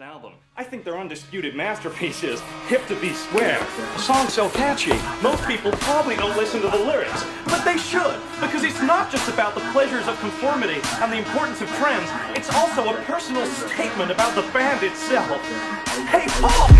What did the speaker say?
album. I think they're undisputed masterpieces. Hip to Be Square. A song so catchy, most people probably don't listen to the lyrics, but they should, because it's not just about the pleasures of conformity and the importance of trends, it's also a personal statement about the band itself. Hey, Paul!